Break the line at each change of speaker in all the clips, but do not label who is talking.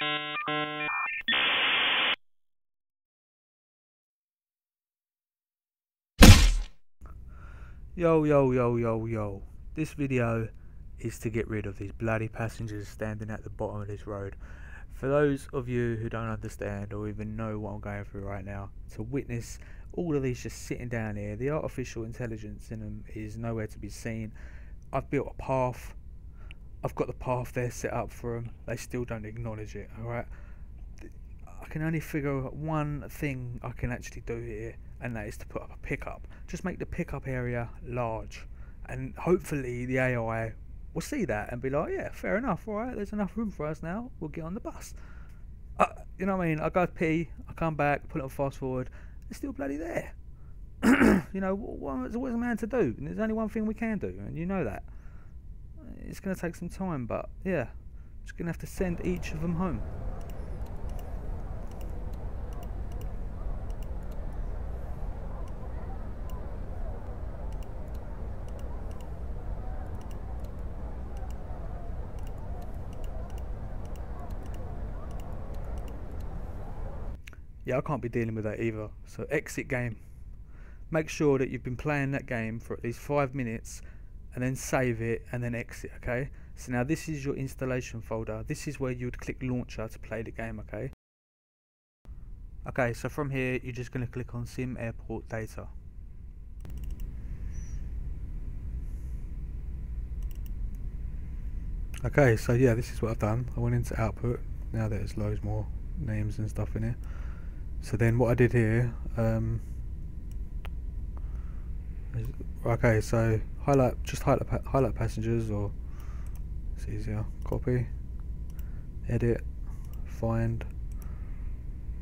Yo, yo, yo, yo, yo. This video is to get rid of these bloody passengers standing at the bottom of this road. For those of you who don't understand or even know what I'm going through right now, to witness all of these just sitting down here, the artificial intelligence in them is nowhere to be seen. I've built a path. I've got the path there set up for them. They still don't acknowledge it, alright? I can only figure out one thing I can actually do here, and that is to put up a pickup. Just make the pickup area large, and hopefully the AI will see that and be like, yeah, fair enough, all right, there's enough room for us now, we'll get on the bus. Uh, you know what I mean? I go pee, I come back, put it on fast forward, they're still bloody there. you know, what, what's a man to do? And there's only one thing we can do, and you know that. It's going to take some time, but yeah, just going to have to send each of them home. yeah, I can't be dealing with that either. So exit game. Make sure that you've been playing that game for at least five minutes and then save it and then exit, okay? So now this is your installation folder. This is where you would click launcher to play the game, okay? Okay, so from here you're just going to click on sim airport data. Okay, so yeah, this is what I've done. I went into output. Now there's loads more names and stuff in here so then what I did here um, okay so highlight just highlight pa highlight passengers or it's easier. Copy edit find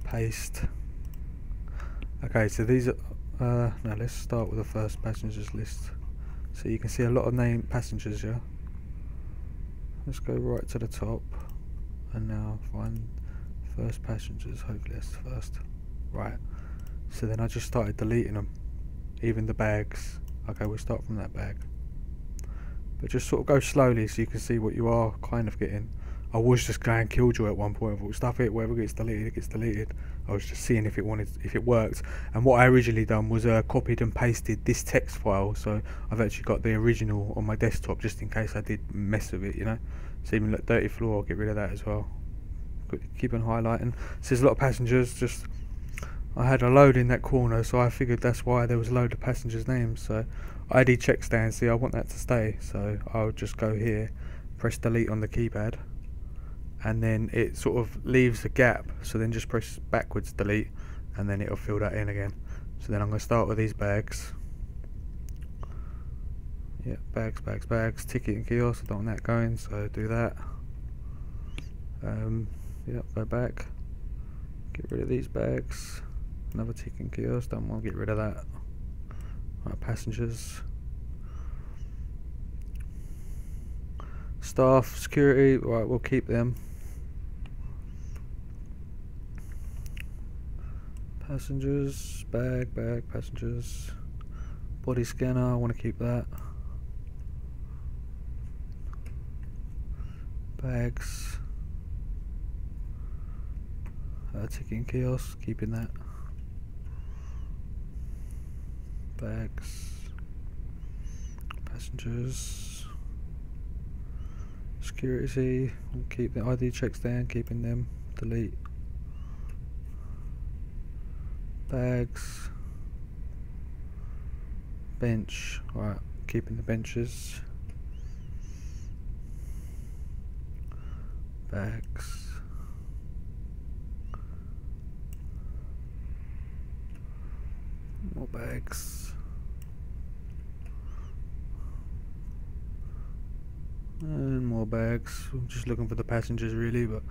paste. Okay so these are uh, now let's start with the first passengers list. So you can see a lot of name passengers yeah? Let's go right to the top and now find first passengers hopefully that's the first. Right so then I just started deleting them even the bags okay we'll start from that bag but just sort of go slowly so you can see what you are kind of getting. I was just going killjoy at one point. Thought stuff it whatever gets deleted it gets deleted. I was just seeing if it wanted if it worked. And what I originally done was uh, copied and pasted this text file. So I've actually got the original on my desktop just in case I did mess with it you know? So even look dirty floor I'll get rid of that as well. Keep on highlighting. There's a lot of passengers just I had a load in that corner so I figured that's why there was a load of passengers names. So ID check stand see I want that to stay. So I'll just go here press delete on the keypad and then it sort of leaves a gap. So then just press backwards delete and then it'll fill that in again. So then I'm going to start with these bags. Yeah bags bags bags ticket and kiosk I don't want that going so do that. Um, yeah go back. Get rid of these bags another ticking kiosk don't want to get rid of that. Right, passengers. Staff security right we'll keep them. Passengers bag bag passengers. Body scanner I want to keep that. Bags. Uh, ticking kiosk keeping that bags, passengers, security, we'll keep the ID check stand, keeping them, delete, bags, bench, alright, keeping the benches, bags, more bags And more bags. I'm just looking for the passengers really, but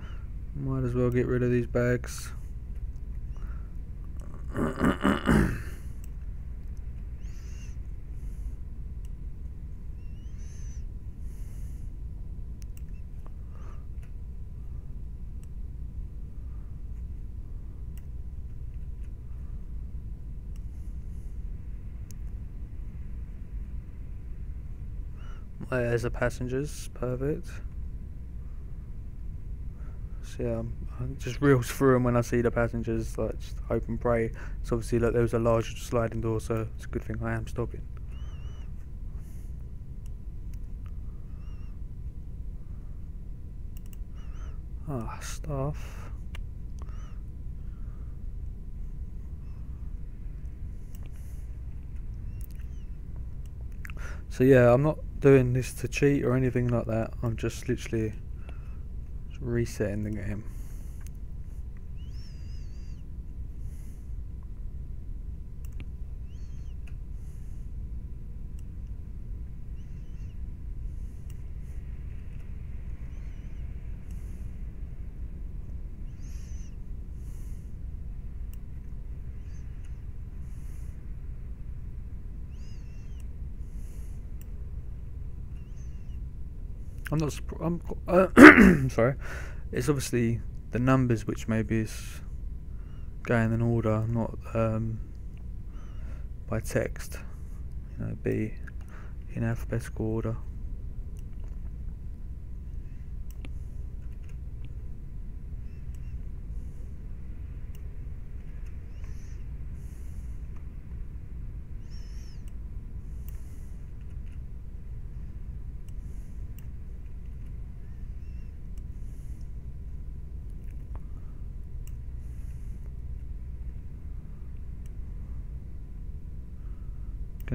might as well get rid of these bags. There's the passengers, perfect. So yeah, I just reels through them when I see the passengers, like just hope and pray. So obviously, like there was a large sliding door, so it's a good thing I am stopping. Ah, stuff. So yeah, I'm not doing this to cheat or anything like that. I'm just literally resetting the game. I'm not. I'm uh, sorry. It's obviously the numbers which maybe is going in order, not um, by text. You know, be in alphabetical order.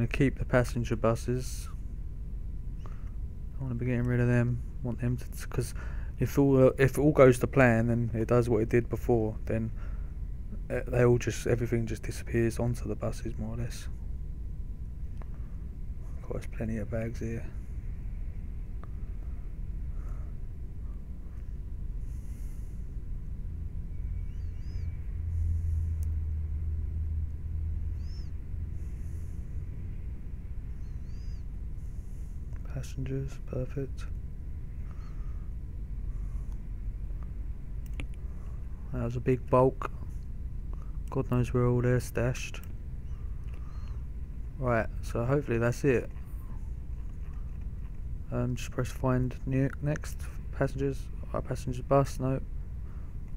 Going to keep the passenger buses. I want to be getting rid of them. Want them to, because if all if it all goes to plan, then it does what it did before. Then uh, they all just everything just disappears onto the buses more or less. Of course, plenty of bags here. Passengers, perfect. That was a big bulk. God knows where all they're stashed. Right, so hopefully that's it. Um, just press find new next. Passengers. Our passengers bus, no.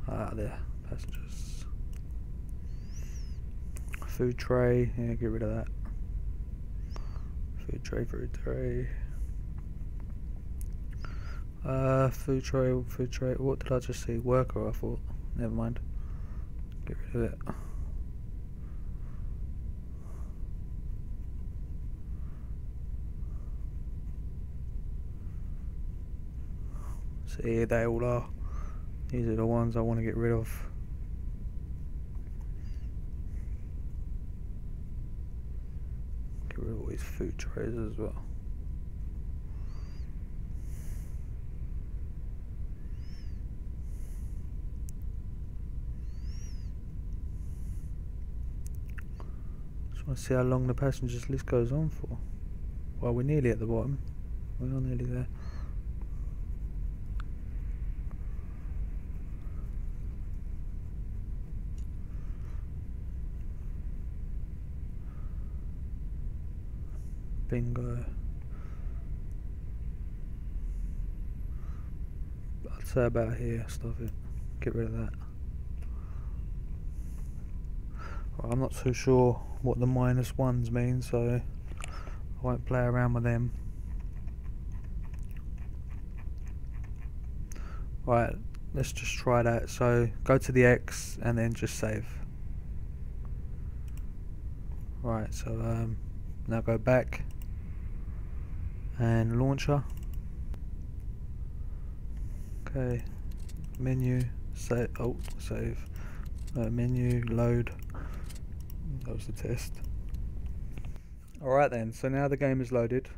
Ah, there. Passengers. Food tray, yeah, get rid of that. Food tray, food tray. Uh, food tray, food tray. What did I just see? Worker, I thought. Never mind. Get rid of it. See, they all are. These are the ones I want to get rid of. Get rid of all these food trays as well. Just want to see how long the passengers list goes on for. Well, we're nearly at the bottom. We are nearly there. Bingo. I'd say about here, stuff it. Get rid of that. I'm not too sure what the minus ones mean, so I won't play around with them. Right, let's just try that. So go to the X and then just save. Right, so um, now go back and launcher. Okay, menu, save, oh, save, uh, menu, load. That was the test. Alright then, so now the game is loaded.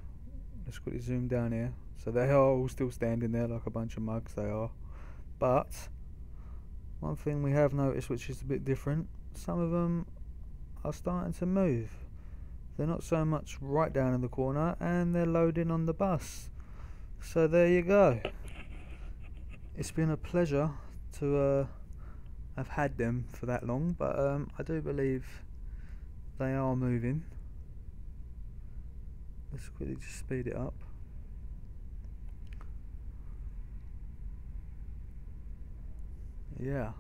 Let's quickly zoom down here. So they are all still standing there like a bunch of mugs, they are. But, one thing we have noticed which is a bit different, some of them are starting to move. They're not so much right down in the corner and they're loading on the bus. So there you go. It's been a pleasure to uh, have had them for that long, but um, I do believe they are moving. Let's quickly just speed it up. yeah.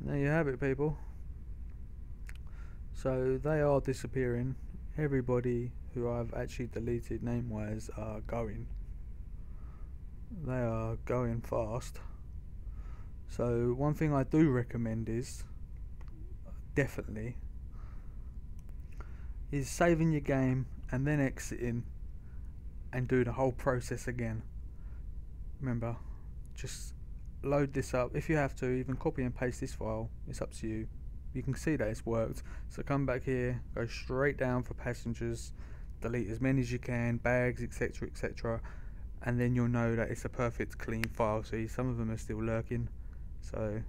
There you have it, people. So they are disappearing. Everybody who I've actually deleted name-wise are going. They are going fast. So one thing I do recommend is definitely is saving your game and then exiting and do the whole process again. Remember, just load this up if you have to, even copy and paste this file, it's up to you. You can see that it's worked. So come back here, go straight down for passengers, delete as many as you can, bags, etc. etc. And then you'll know that it's a perfect clean file. See, some of them are still lurking. So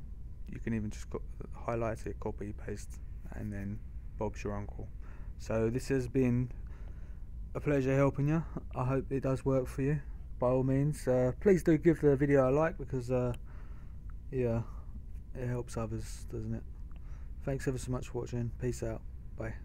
you can even just highlight it, copy, paste, and then Bob's your uncle. So this has been a pleasure helping you. I hope it does work for you. By all means, uh, please do give the video a like because, uh, yeah, it helps others, doesn't it? Thanks ever so much for watching. Peace out. Bye.